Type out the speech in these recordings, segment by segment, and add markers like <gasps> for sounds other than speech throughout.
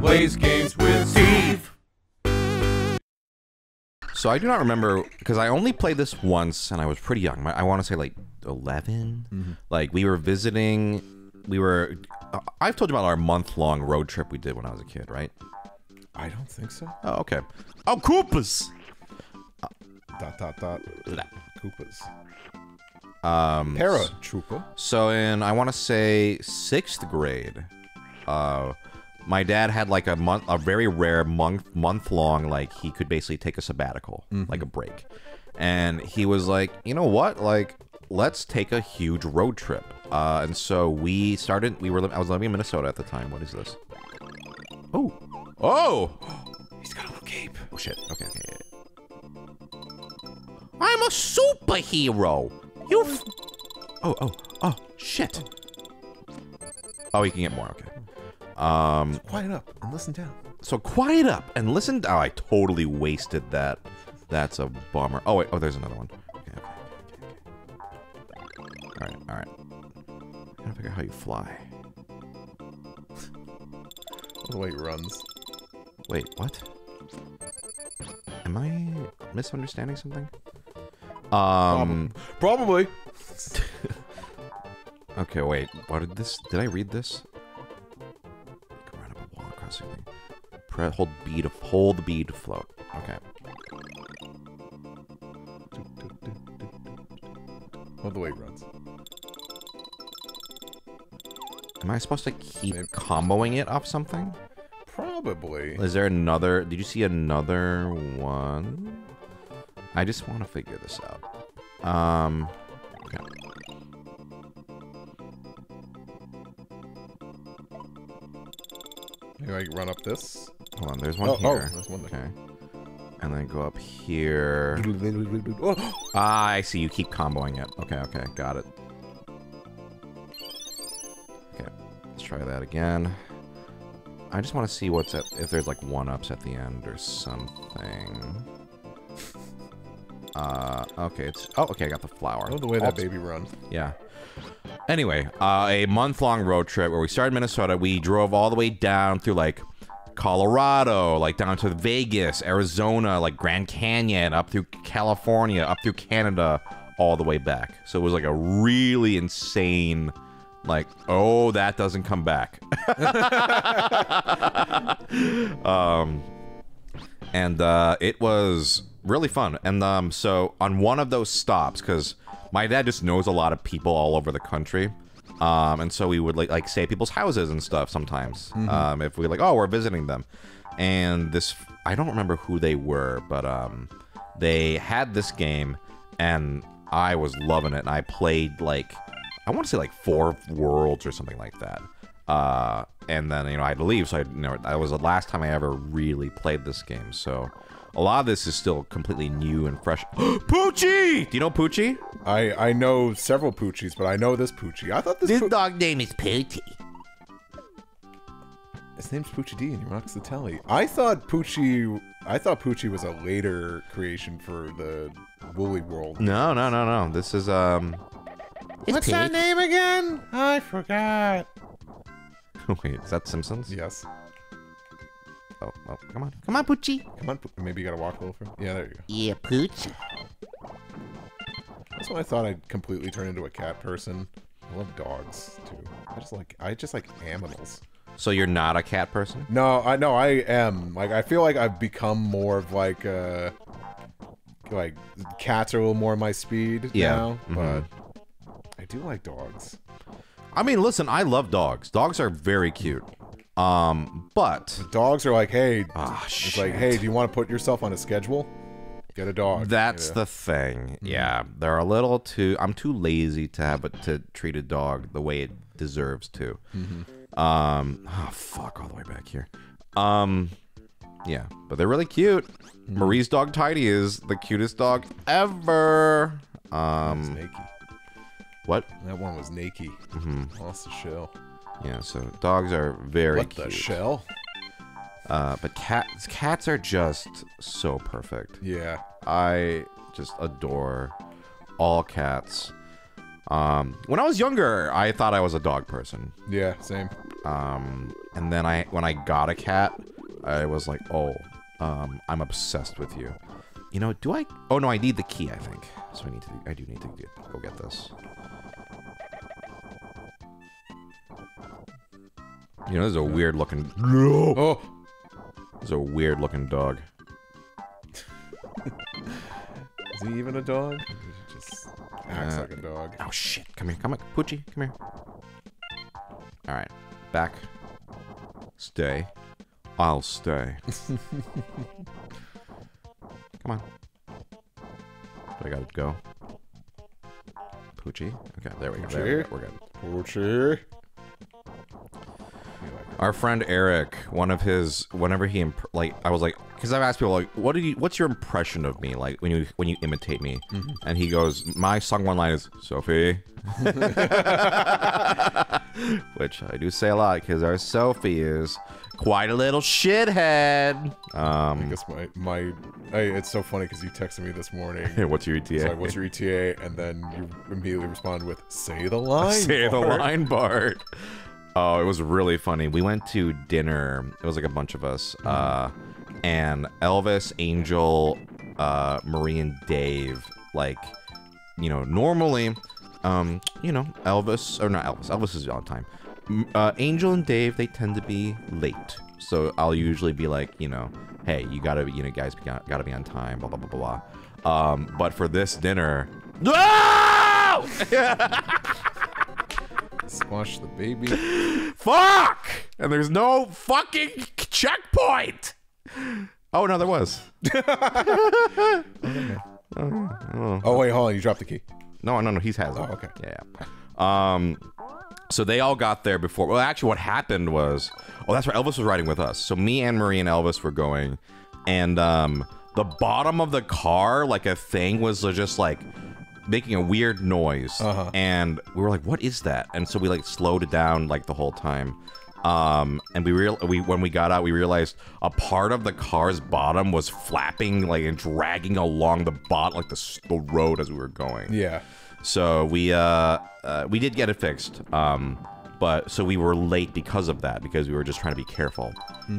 plays games with Steve. So I do not remember because I only played this once and I was pretty young. I want to say like 11. Like we were visiting. We were. uh, I've told you about our month long road trip we did when I was a kid, right? I don't think so. Oh, okay. Oh, Koopas. Dot dot dot. Koopas. Um, Paratroopa. So in I want to say sixth grade, uh, my dad had like a month, a very rare month month long like he could basically take a sabbatical, like a break, and he was like, you know what, like let's take a huge road trip. Uh, and so we started. We were. I was living in Minnesota at the time. What is this? Oh, oh, <gasps> He's got a little cape. oh shit. Okay, okay. I'm a superhero. You. F- oh, oh, oh, shit. Oh, you can get more. Okay. Um. Quiet up and listen down. So quiet up and listen. Oh, I totally wasted that. That's a bummer. Oh wait. Oh, there's another one. Okay. Okay. okay, okay. All right. All right. I gotta figure out how you fly. <laughs> The way he runs. Wait. What? Am I misunderstanding something? Um. Probably. <laughs> Okay, wait. What did this? Did I read this? Press, hold B to hold the B to float. Okay. Oh, the way runs. Am I supposed to keep Maybe. comboing it off something? Probably. Is there another? Did you see another one? I just want to figure this out. Um. Okay. Maybe I can run up this. Hold on. There's one Oh, oh, here. there's one there. Okay. And then go up here. Oh, <gasps> Ah, I see. You keep comboing it. Okay, okay, got it. Okay, let's try that again. I just want to see what's at if there's like one ups at the end or something. <laughs> Uh, okay, it's oh okay. I got the flower. oh, the way that baby runs. yeah. Anyway, uh, a month long road trip where we started Minnesota. We drove all the way down through like Colorado, like down to Vegas, Arizona, like Grand Canyon, up through California, up through Canada, all the way back. So it was like a really insane, like, oh, that doesn't come back. <laughs> um, and uh, it was really fun. And um, so on one of those stops, because my dad just knows a lot of people all over the country, um, and so we would like like stay at people's houses and stuff sometimes. Um, if we like, oh, we're visiting them, and this I don't remember who they were, but um, they had this game, and I was loving it. And I played like I want to say like four worlds or something like that. Uh, and then you know I had to leave, so I you know that was the last time I ever really played this game. So a lot of this is still completely new and fresh. <gasps> Poochie, do you know Poochie? I I know several Poochies, but I know this Poochie. I thought this. Poo- dog name is Poochie. His name's Poochie D, and he rocks the telly. I thought Poochie. I thought Poochie was a later creation for the Woolly World. No, no, no, no. This is um. What's that name again? I forgot. <laughs> Wait, is that Simpsons? Yes. Oh, oh, come on, come on, Poochie. Come on. Poo- Maybe you gotta walk a little further. Yeah, there you go. Yeah, Pooch. That's when I thought I'd completely turn into a cat person. I love dogs too. I just like I just like animals. So you're not a cat person? No, I know I am. Like I feel like I've become more of like uh like cats are a little more my speed Yeah, now, mhm. but I do like dogs. I mean, listen, I love dogs. Dogs are very cute. Um, but Dogs are like, hey, Ah, it's like, hey, do you want to put yourself on a schedule? Get a dog. That's the thing. Yeah, they're a little too. I'm too lazy to have it to treat a dog the way it deserves to. Um. Oh fuck! All the way back here. Um. Yeah, but they're really cute. Marie's dog Tidy is the cutest dog ever. Um. Nakey. What? That one was nakey. Mm-hmm. Lost the shell. Yeah. So dogs are very what cute. the shell? Uh, but cats, cats are just so perfect. Yeah. I just adore all cats. Um, when I was younger, I thought I was a dog person. Yeah, same. Um, and then I, when I got a cat, I was like, oh, um, I'm obsessed with you. You know, do I? Oh no, I need the key. I think so. I need to. I do need to get, go get this. You know, this is a weird looking. <laughs> Oh, This is a weird looking dog. <laughs> is he even a dog? He just acts Uh, like a dog. Oh shit! Come here, come here, Poochie, come here. All right, back. Stay. I'll stay. <laughs> come on. I gotta go? Poochie. Okay, there we go. There we go. We're good. Poochie. Our friend Eric, one of his, whenever he like, I was like, because I've asked people like, what did you, what's your impression of me, like when you when you imitate me, and he goes, my song one line is Sophie, <laughs> which I do say a lot because our Sophie is quite a little shithead. I Um, guess my my. I, it's so funny because you texted me this morning. <laughs> what's your ETA? Like, what's your ETA? And then you immediately respond with, "Say the <laughs> line." Say the line, Bart. Oh, it was really funny. We went to dinner. It was like a bunch of us. Uh, and Elvis, Angel, uh, Marie, and Dave. Like, you know, normally, um, you know, Elvis or not Elvis. Elvis is on time. Uh, Angel and Dave, they tend to be late. So I'll usually be like, you know, hey, you gotta, you know, guys, gotta be on time. Blah blah blah blah blah. Um, but for this dinner, no! <laughs> <laughs> Squash the baby. <laughs> Fuck! And there's no fucking checkpoint. Oh no, there was. <laughs> Oh wait, hold on. You dropped the key. No, no, no. He's has it. Oh, okay. Yeah. yeah. Um. So they all got there before. Well, actually, what happened was, oh, that's right. Elvis was riding with us. So me, and Marie, and Elvis were going, and um, the bottom of the car, like a thing, was just like making a weird noise, Uh-huh. and we were like, "What is that?" And so we like slowed it down like the whole time. Um, and we real we when we got out, we realized a part of the car's bottom was flapping like and dragging along the bot like the, the road as we were going. Yeah. So we uh, uh we did get it fixed. Um but so we were late because of that because we were just trying to be careful.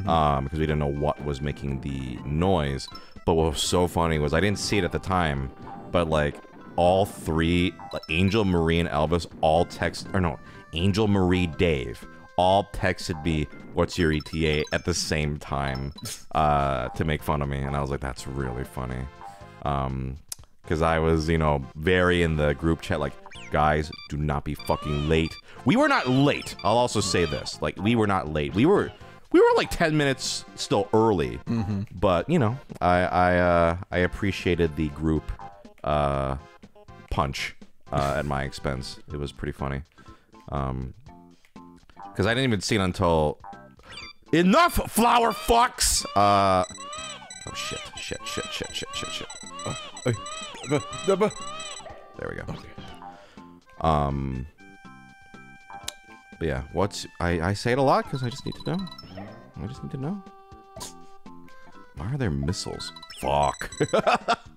Um because we didn't know what was making the noise. But what was so funny was I didn't see it at the time, but like all three like Angel, Marie, and Elvis all text or no, Angel, Marie, Dave all texted me what's your ETA at the same time <laughs> uh to make fun of me and I was like that's really funny. Um because I was, you know, very in the group chat, like, guys, do not be fucking late. We were not late. I'll also say this, like, we were not late. We were, we were like ten minutes still early, but you know, I, I, uh, I appreciated the group, uh, punch, uh, at my expense. It was pretty funny, um, because I didn't even see it until enough flower fucks. Uh, oh shit, shit, shit, shit, shit, shit, shit. There we go. Um. But yeah, what's I I say it a lot because I just need to know. I just need to know. Why are there missiles? Fuck. <laughs>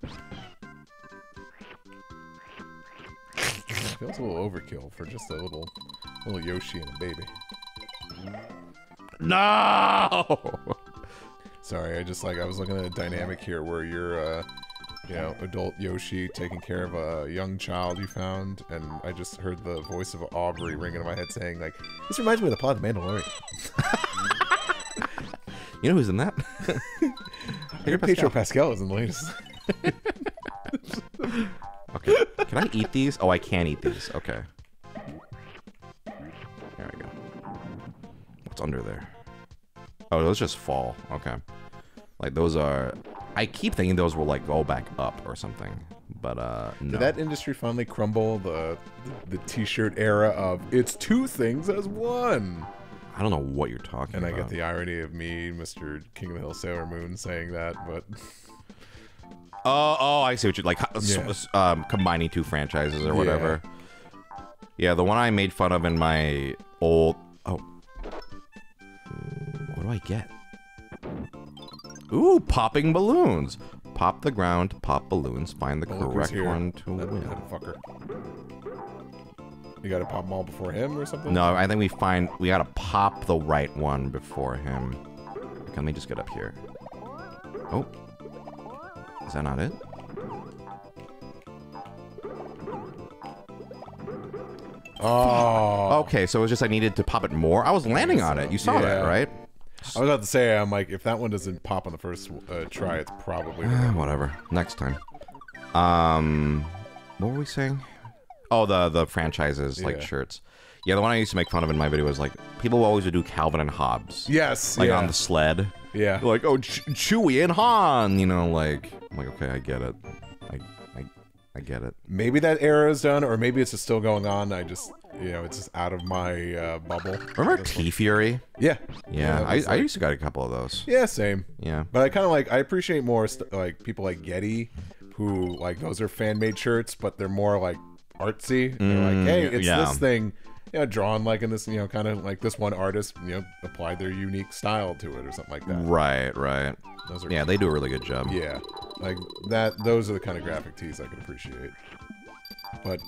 Feels a little overkill for just a little little Yoshi and a baby. no. <laughs> Sorry, I just like I was looking at a dynamic here where you're uh you know, adult Yoshi taking care of a young child you found, and I just heard the voice of Aubrey ringing in my head saying, like, this reminds me of the plot of Mandalorian. <laughs> You know who's in that? <laughs> Your Pedro Pascal is in the latest. Can I eat these? Oh, I can't eat these. Okay. There we go. What's under there? Oh, those just fall. Okay. Like those are. I keep thinking those will like go back up or something, but uh, no. Did that industry finally crumble? The the T-shirt era of it's two things as one. I don't know what you're talking about. And I get the irony of me, Mr. King of the Hill Sailor Moon, saying that, but <laughs> Oh, oh, I see what you're like. Yeah. Um, combining two franchises or whatever. Yeah, the one I made fun of in my old. Oh, what do I get? Ooh, popping balloons. Pop the ground, pop balloons, find the oh, correct one to That- win. that fucker. You gotta pop them all before him or something. No, I think we find we gotta pop the right one before him. Okay, let me just get up here. Oh, is that not it? Oh. Okay, so it was just I needed to pop it more. I was landing on it. You saw that, right? I was about to say, I'm like, if that one doesn't pop on the first uh, try, it's probably. Eh, whatever. Next time. Um, what were we saying? Oh, the the franchises like Yeah. shirts. Yeah, the one I used to make fun of in my video was like people always would do Calvin and Hobbes. yes. Like yeah. on the sled. yeah. Like oh Ch- Chewie and Han, you know, like I'm like okay, I get it. I I I get it. maybe that era is done, or maybe it's just still going on. I just, you know, it's just out of my uh, bubble. Remember TeeFury? Yeah. Yeah, that I, was I used to got a couple of those. Yeah, same. Yeah. But I kind of like I appreciate more like people like Getty, who like those are fan made shirts, but they're more like artsy. They're like, hey, it's Mm, yeah. this thing, you know, drawn like in this, you know, kind of like this one artist, you know, applied their unique style to it or something like that. Right, right. Those are Yeah, they do a really good job. yeah, like that. Those are the kind of graphic tees I can appreciate. But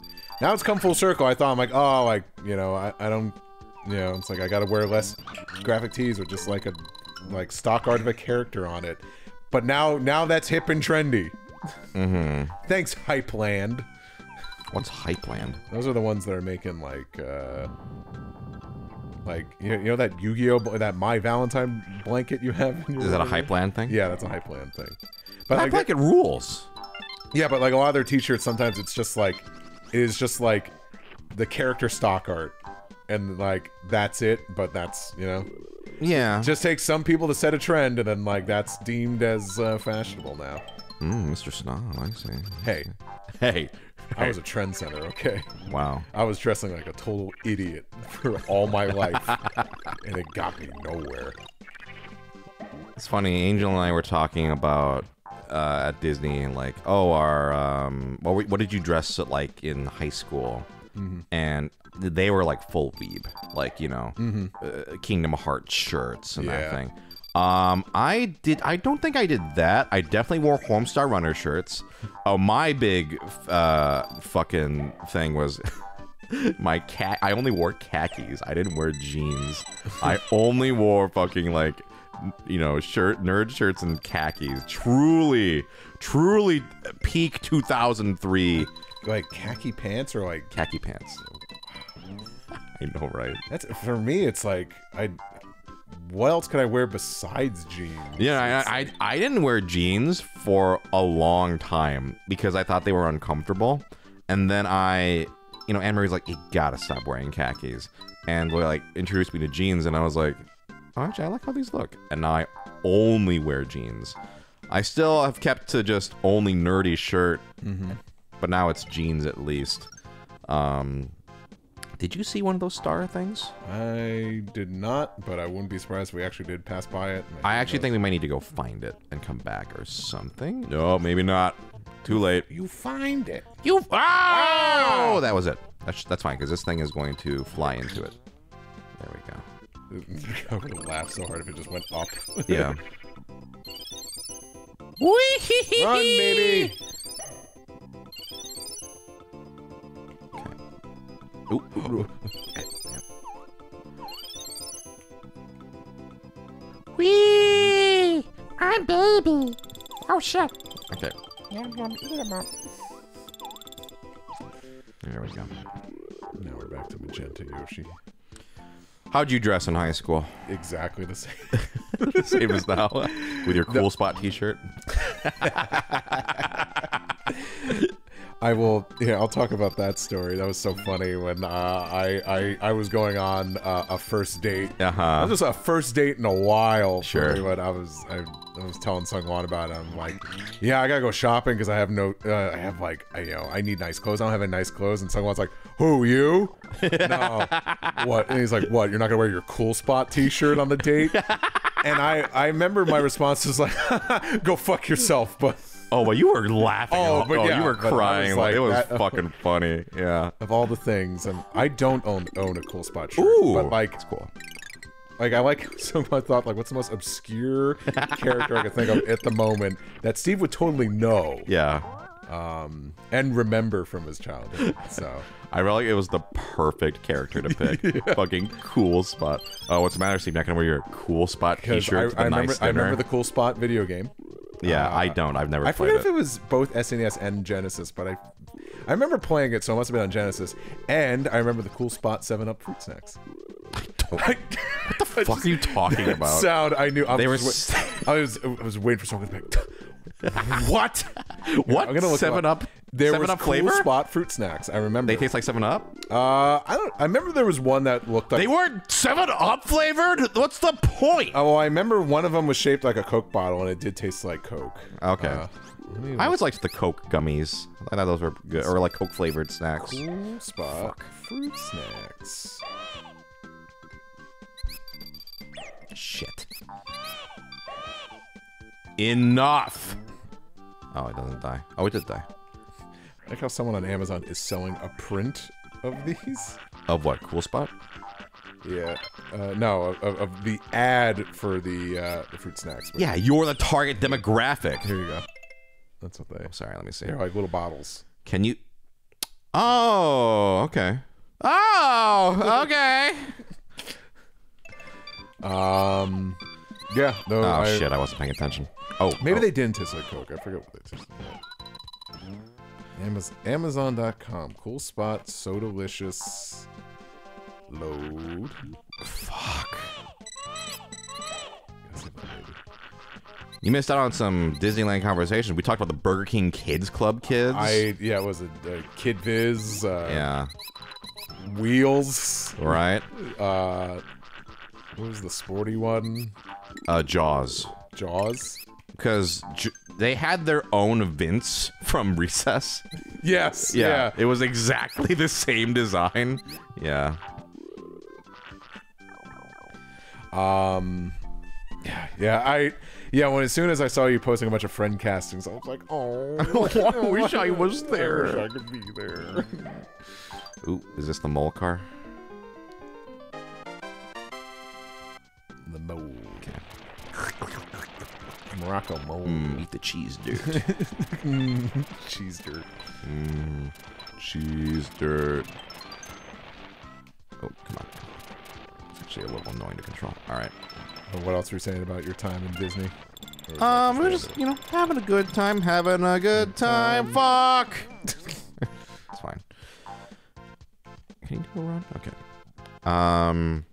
now it's come full circle. I thought I'm like, oh, like you know, I, I don't, you know, it's like I got to wear less graphic tees with just like a like stock art of a character on it. But now, now that's hip and trendy. Mm-hmm. Thanks, Hypland. What's Hypland? Those are the ones that are making like, uh like you know, you know that Yu-Gi-Oh, that My Valentine blanket you have. In your Is that a room? Hypland thing? Yeah, that's a Hypland thing. But That like, blanket rules. Yeah, but like a lot of their t-shirts, sometimes it's just like it is just like the character stock art, and like that's it. But that's you know Yeah. just takes some people to set a trend, and then like that's deemed as uh, fashionable now. Mm, Mr. Snob, I see. Hey, Hey. I was a trendsetter. Okay, Wow. I was dressing like a total idiot for all my life, <laughs> and it got me nowhere. It's funny. Angel and I were talking about uh, at Disney, and like, oh, our um, what, were- what did you dress like in high school? And they were like full weeb, like you know, uh, Kingdom Hearts shirts and that thing. Um, I did. I don't think I did that. I definitely wore Homestar Runner shirts. Oh, my big uh, fucking thing was <laughs> my cat. I only wore khakis. I didn't wear jeans. I <laughs> only wore fucking like you know shirt nerd shirts and khakis. Truly, truly peak 2003 Like khaki pants or like khaki pants. I know, right? that's for me. It's like I. What else could I wear besides jeans? Yeah, I, I I didn't wear jeans for a long time because I thought they were uncomfortable, and then I, you know, Anne Marie's like, you gotta stop wearing khakis, and they like introduced me to jeans, and I was like, oh, actually, I like how these look, and now I only wear jeans. I still have kept to just only nerdy shirt, but now it's jeans at least. Um, did you see one of those star things? I did not, but I wouldn't be surprised if we actually did pass by it. I actually think we might need to go find it and come back or something. No, maybe not. Too late. you find it. You. Oh, ah! that was it. That's that's fine because this thing is going to fly into it. There we go. <laughs> I would have laughed so hard if it just went up. Yeah. <laughs> Run, baby! Wee! I'm baby. Oh shit. Okay. There we go. Now we're back to Magenta Yoshi. How'd you dress in high school? Exactly the same. <laughs> Same as now, with your <laughs> cool spot T-shirt. <laughs> I will. Yeah, I'll talk about that story. That was so funny when uh, I, I I was going on uh, a first date. Uh huh. was just a first date in a while. Sure. me, But I was I, I was telling Sungwon about it. I'm like, yeah, I gotta go shopping because I have no. Uh, I have like I, you know I need nice clothes. I don't have any nice clothes. And Sungwon's like, who you? <laughs> no. What? And he's like, what? You're not gonna wear your cool spot T-shirt on the date? <laughs> and I I remember my response was like, <laughs> go fuck yourself. But Oh, but you were laughing. Oh, Oh, but yeah, you were but I was crying. like it was that- <laughs> fucking funny. Yeah. of all the things, and I don't own own a cool spot shirt. Ooh, but like it's cool. Like I like <laughs> so I thought like what's the most obscure <laughs> character I could think of at the moment that Steve would totally know. Yeah. um, and remember from his childhood. So I really it was the perfect character to pick. Fucking cool spot. Oh, what's the matter, Steve? Not gonna wear your cool spot T-shirt I, I remember nice I remember the cool spot video game. Yeah, I uh, don't. I've never I forget if it. it was both SNES and Genesis, but I I remember playing it, so it must have been on Genesis. And I remember the cool spot Seven Up fruit snacks. <laughs> what the <laughs> fuck are you talking about? Sound I knew. I They was were I was I was waiting for someone to be like, <laughs> what? what? I'm gonna Seven Up. There Seven was Up cool flavor. spot fruit snacks. I remember. They taste like Seven Up. Uh, I don't. I remember there was one that looked like. They weren't Seven Up flavored. What's the point? Oh, well, I remember one of them was shaped like a Coke bottle, and it did taste like Coke. Okay. Uh, I always liked the Coke gummies. I thought those were good, or like Coke flavored snacks. cool spot fruit snacks. Shit. Enough. Oh, it doesn't die. Oh, it did die. I like how someone on Amazon is selling a print of these. Of what? Cool spot? Yeah. Uh, no, of, of, the ad for the uh, the fruit snacks. Yeah, you're the target demographic. Here you go. That's what they. Sorry, let me see. They're like little bottles. Can you? Oh, okay. Oh, okay. <laughs> Um. Yeah. No. oh I- shit, I wasn't paying attention. Oh, Maybe oh. they didn't taste like Coke. I forget what they tasted like. Amazon, Amazon.com. Cool spot. So delicious. Load. Fuck. Guess if I did. You missed out on some Disneyland conversation. We talked about the Burger King Kids Club kids. I yeah, it was a, a Kid Vid. Uh, yeah. Wheels. Right. Uh, what was the sporty one? Uh, Jaws. Jaws. Because J- they had their own Vince from Recess. Yes. Yeah, Yeah. It was exactly the same design. Yeah. Um. Yeah. Yeah. I. Yeah. When as soon as I saw you posting a bunch of friend castings, I was like, oh, <laughs> I wish I was <laughs> I there. wish I could be there. Ooh, is this the mole car? the mole. Morocco mole. Mm, eat the cheese dirt. <laughs> <laughs> Cheese dirt. mm, cheese dirt. Oh, come on. It's actually a little annoying to control. All right. But what else were you saying about your time in Disney? Or was that Um, we're just just, you know, having a good time, having a good time. Fuck! <laughs> it's fine. Can you do a run? Okay. Um,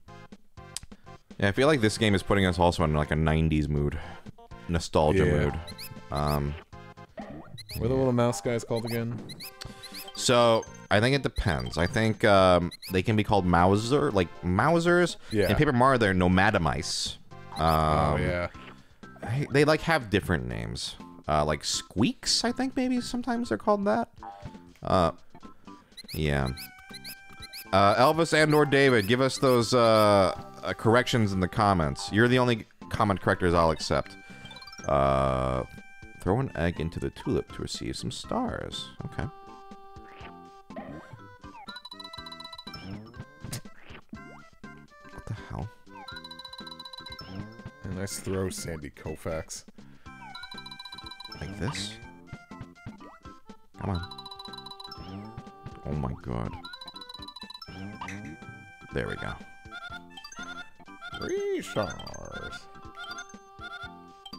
yeah, I feel like this game is putting us also in like a 90s mood. Nostalgia Yeah. mood. Um, What are the little mouse guys called again? so I think it depends. I think um, they can be called Mauser, like Mausers. Yeah. In Paper Mario, they're Nomadimice. Um, oh yeah. I- they like have different names. Uh, like squeaks, I think maybe sometimes they're called that. Uh, yeah. Uh, Elvis and or David, give us those uh, uh, corrections in the comments. You're the only comment correctors I'll accept. Uh, throw an egg into the tulip to receive some stars. Okay. What the hell? A nice throw, Sandy Koufax. Like this? Come on. Oh my god. There we go. Three stars.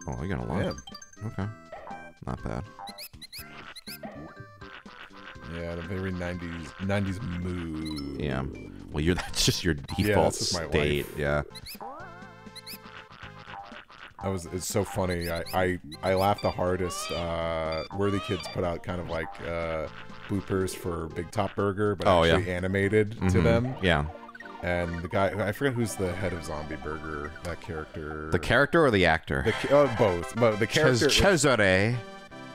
Oh, you got a lot. Damn. Okay. Not bad. Yeah, the very 90s 90s mood. Yeah. Well, you're <laughs> that's just your default just state. life. Yeah. That was it's so funny. I I, I laughed the hardest. Uh, Worthikids put out kind of like uh, bloopers for Big Top Burger, but Oh, yeah. actually animated to Mhm. them. Yeah. And the guy I forget who's the head of Zombie Burger. That character. The character or the actor? The oh, both, but the character Ches- Cesare.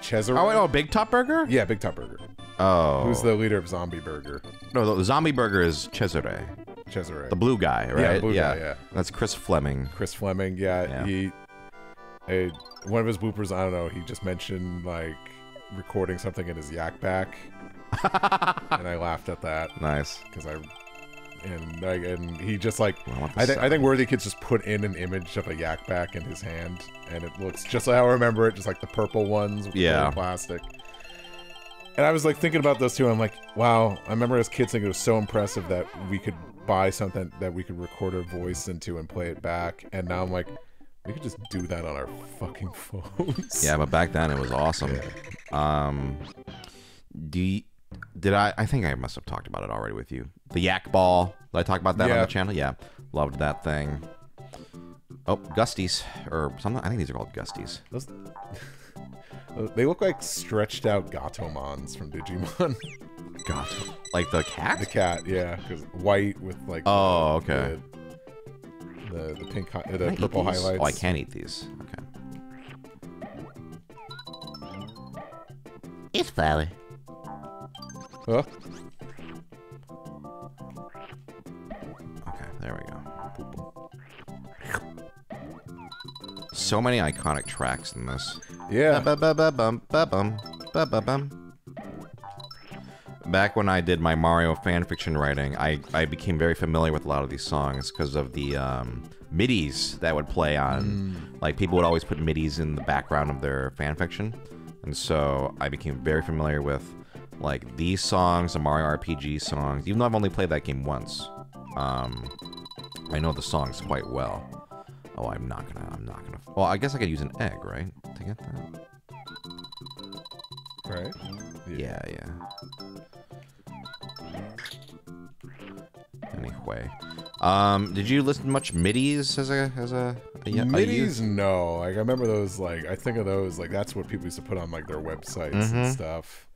Cesare. Oh, wait, oh, Big Top Burger? yeah, Big Top Burger. Oh. Who's the leader of Zombie Burger? No, the zombie burger is Cesare. Cesare. The blue guy, right? the blue guy, yeah. That's Chris Fleming. Chris Fleming. Yeah, Yeah. he. A, one of his bloopers. I don't know. He just mentioned like recording something in his Yak Bak, <laughs> and I laughed at that Nice. because I. And like, and he just like Well, I I think I think Worthikids just put in an image of a Yak Bak in his hand, and it looks just like I remember it, just like the purple ones with Yeah. plastic. and I was like thinking about those too. And I'm like, wow. I remember as kids thinking it was so impressive that we could buy something that we could record our voice into and play it back. And now I'm like, we could just do that on our fucking <laughs> phones. Yeah, but back then it was awesome. Um, do you, did I? I think I must have talked about it already with you. The Yak Ball. Did I talk about that on Yeah. the channel? Yeah, loved that thing. Oh, Gusties or something. I think these are called Gusties. Those, <laughs> they look like stretched out Gatomons from Digimon. <laughs> Gato, like the cat. the cat, yeah, because white with like. Oh, okay. The, the, the pink, hi- the purple these? highlights. Oh, I can't eat these. Okay. It's fairy. Huh? Okay, there we go. So many iconic tracks in this. Yeah. Ba-ba-ba-bum, ba-bum, ba-ba-bum. Back when I did my Mario fanfiction writing, I, I became very familiar with a lot of these songs because of the um, midis that would play on. Like, people would always put midis in the background of their fanfiction. And so I became very familiar with, like, these songs, the Mario RPG songs, even though I've only played that game once. Um, I know the songs quite well. Oh, I'm not gonna. I'm not gonna. Well, I guess I could use an egg, right, to get that. Right. Yeah, yeah. Anyway, um, did you listen to much midis as a as a? Midis, youth? no. Like I remember those. Like I think of those. Like that's what people used to put on like their websites Mm-hmm. and stuff.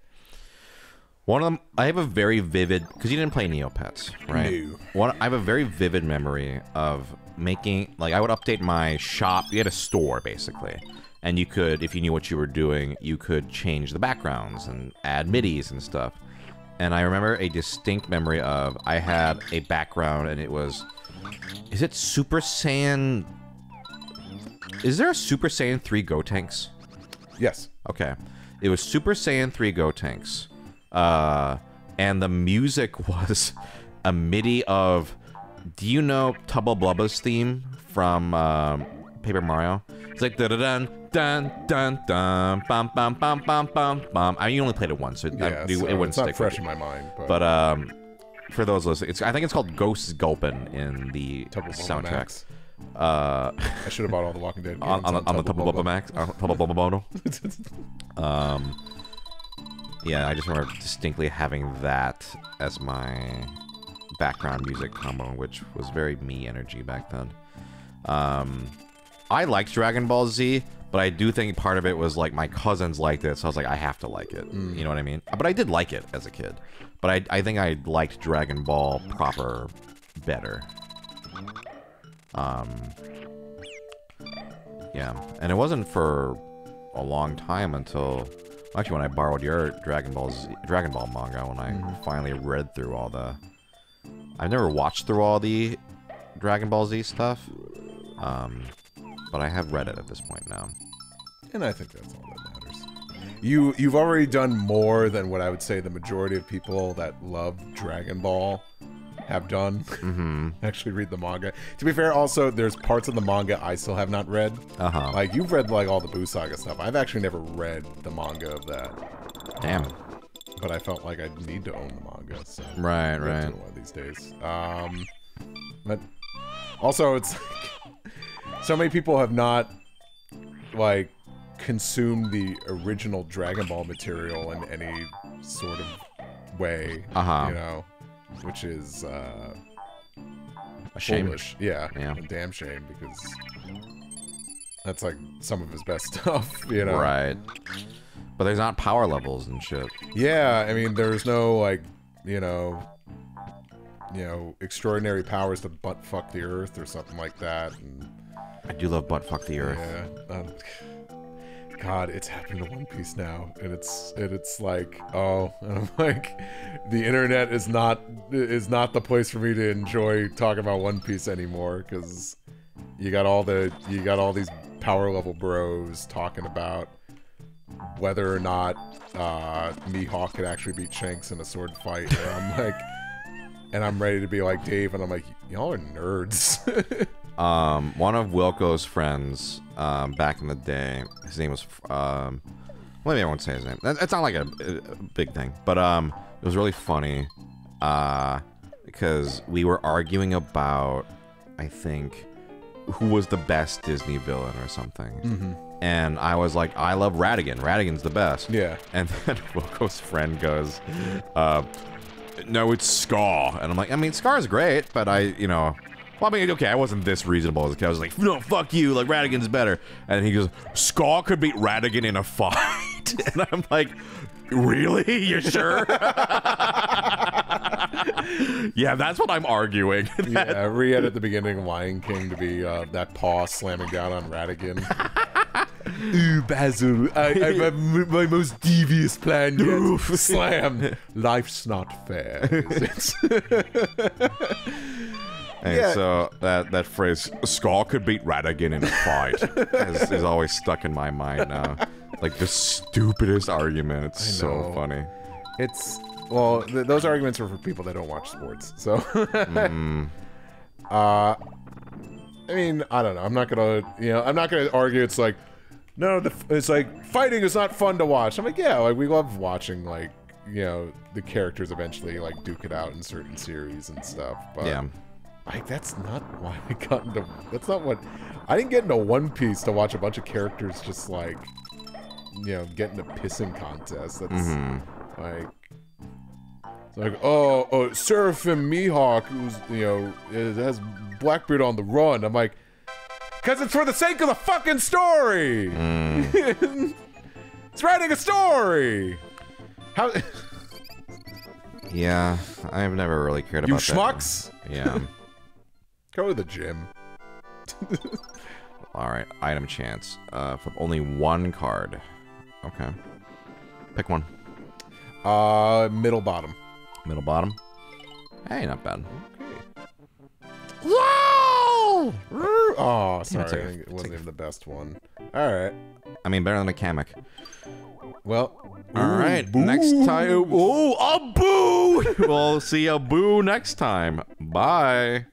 One of them, I have a very vivid because you didn't play Neopets, right? No. One, I have a very vivid memory of making like I would update my shop. You had a store basically, and you could, if you knew what you were doing, you could change the backgrounds and add midis and stuff. And I remember a distinct memory of I had a background, and it was, is it Super Saiyan? Is there a Super Saiyan three Gotenks? Yes. Okay. It was Super Saiyan 3 Gotenks. Uh, and the music <laughs> was a MIDI of. Do you know Tubba Blubba's theme from um, Paper Mario? It's like da da dun dun dun dun bum bum bum bum bum bum. I mean, you only played it once, so, Yeah. It, so it wouldn't it's not stick fresh in my mind, but, But um, for those listening, it's I think it's called Ghosts Gulpin in the Tubba soundtrack. Max. Uh, I should have bought all the Walking Dead <laughs> on, on, the, on the Tubba Tubba Blubba Max, on Tubba Blubba Mono. <laughs> Um, yeah, I just remember distinctly having that as my background music combo, which was very me energy back then. Um, I liked Dragon Ball Z, but I do think part of it was like my cousins liked it, so I was like, I have to like it. You know what I mean? But I did like it as a kid. But I, I think I liked Dragon Ball proper better. Um, yeah, and it wasn't for a long time until actually when I borrowed your Dragon Ball Z, Dragon Ball manga when I finally read through all the. I've never watched through all the Dragon Ball Z stuff, um, but I have read it at this point now. and I think that's all that matters. You you've already done more than what I would say the majority of people that love Dragon Ball have done. Mm-hmm. <laughs> Actually, read the manga. To be fair, also there's parts of the manga I still have not read. Uh huh. Like you've read like all the Buu Saga stuff. I've actually never read the manga of that, Damn. but I felt like I need to own the manga. So Right. Right. one of these days. Um, but also it's like <laughs> so many people have not like consumed the original Dragon Ball material in any sort of way. Uh-huh. You know, which is uh, A shame. foolish. Yeah, Yeah. a damn shame because that's like some of his best <laughs> stuff. You know, Right. But there's not power levels and shit. Yeah, I mean, there's no like, you know, you know, extraordinary powers to butt fuck the earth or something like that. And I do love butt fuck the earth. yeah, um, God, it's happening to One Piece now, and it's and it's like, oh, <laughs> and I'm like, the internet is not is not the place for me to enjoy talking about One Piece anymore because you got all the you got all these power level bros talking about whether or not uh, Mihawk could actually beat Shanks in a sword fight. And I'm like, and I'm ready to be like Dave, and I'm like, y'all are nerds. <laughs> Um, one of Wilco's friends um, back in the day, his name was um, maybe I won't say his name. It's not like a, a big thing, but um, it was really funny, uh, because we were arguing about, I think, who was the best Disney villain or something, and I was like, I love Ratigan. Ratigan's the best. Yeah. And <laughs> then Wilco's friend goes, uh, no, it's Scar. And I'm like, I mean, Scar's great, but I, you know, well, I mean, okay, I wasn't this reasonable as a kid. I was like, no, fuck you, like, Ratigan's better. And he goes, Scar could beat Ratigan in a fight. <laughs> and I'm like, really? You sure? <laughs> yeah, that's what I'm arguing. <laughs> Yeah, re-ed at the beginning of Lion King to be uh, that paw slamming down on Ratigan. Ooh, Basil, I, I have my most devious plan yet. Slam. Life's not fair. And Yeah. so that that phrase "Skull could beat Ratigan in a fight" is, is always stuck in my mind now. Like the stupidest argument. It's so funny. it's well, th- those arguments are for people that don't watch sports. So, <laughs> Mm. uh, I mean, I don't know. I'm not gonna, you know, I'm not gonna argue. It's like, no, the, f- it's like fighting is not fun to watch. I'm like, yeah, like we love watching like, you know, the characters eventually like duke it out in certain series and stuff. But Yeah. Like that's not <laughs> why I got into. That's not what I didn't get into One Piece to watch a bunch of characters just like, you know, get into pissing contests. That's Mm-hmm. like. It's like, oh, oh, Seraphim Mihawk, who's, you know, is, has Blackbeard on the run. I'm like, because it's for the sake of the fucking story. Mm. <laughs> it's writing a story. How, <laughs> Yeah, I've never really cared you about that. schmucks? Yeah. Go to the gym. <laughs> All right. Item chance. Uh, for only one card. Okay. Pick one. Uh, middle bottom. Middle bottom. Hey, not bad. Okay. Whoa! Oh, sorry, take I a- think it wasn't even the best one. All right. I mean, better than a Kamek. Well. All Ooh, right. boo. Next time. Oh, a boo. <laughs> we'll see a boo next time. Bye.